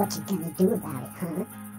What you gonna do about it, huh?